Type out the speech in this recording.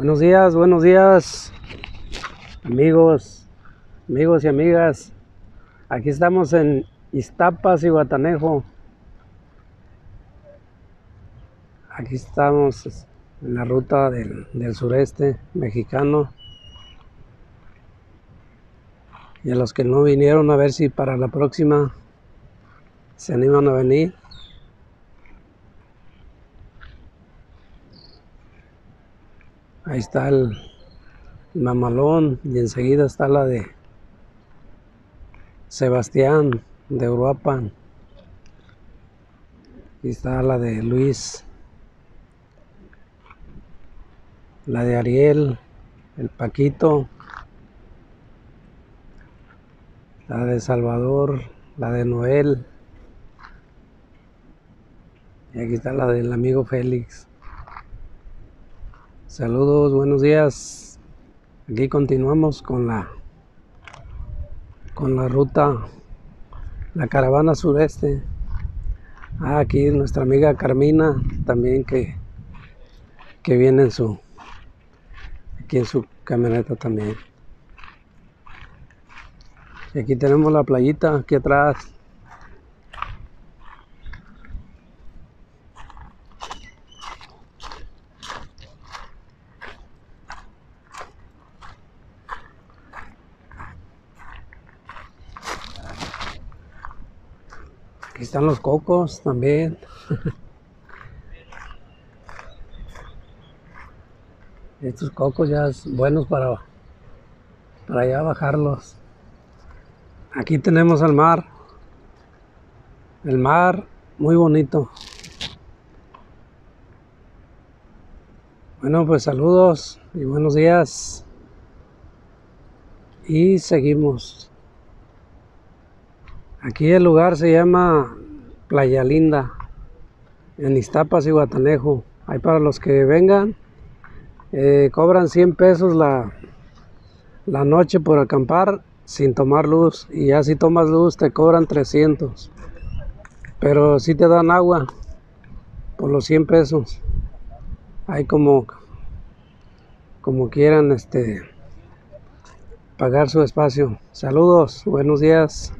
Buenos días, buenos días, amigos, amigos y amigas. Aquí estamos en Iztapas y Guatanejo. Aquí estamos en la ruta del, del sureste mexicano. Y a los que no vinieron a ver si para la próxima se animan a venir. Ahí está el mamalón y enseguida está la de Sebastián de Uruapan. Y está la de Luis, la de Ariel, el Paquito, la de Salvador, la de Noel. Y aquí está la del amigo Félix. Saludos, buenos días. Aquí continuamos con la con la ruta la caravana sureste. Ah, aquí nuestra amiga Carmina también que que viene en su aquí en su camioneta también. Y aquí tenemos la playita aquí atrás. Aquí están los cocos también. Estos cocos ya es buenos para, para ya bajarlos. Aquí tenemos el mar. El mar muy bonito. Bueno, pues saludos y buenos días. Y seguimos. Aquí el lugar se llama Playa Linda, en Iztapas y Guatanejo. Ahí para los que vengan, eh, cobran 100 pesos la, la noche por acampar sin tomar luz. Y ya si tomas luz te cobran 300. Pero si te dan agua por los 100 pesos. Hay como, como quieran este, pagar su espacio. Saludos, buenos días.